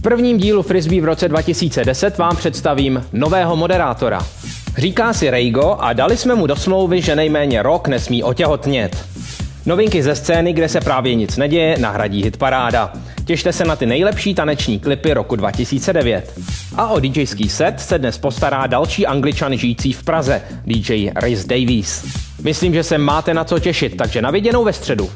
V prvním dílu Frisbee v roce 2010 vám představím nového moderátora. Říká si Reigo a dali jsme mu do smlouvy, že nejméně rok nesmí otěhotnět. Novinky ze scény, kde se právě nic neděje, nahradí hit paráda. Těšte se na ty nejlepší taneční klipy roku 2009. A o DJský set se dnes postará další angličan žijící v Praze, DJ Rhys Davies. Myslím, že se máte na co těšit, takže na viděnou ve středu.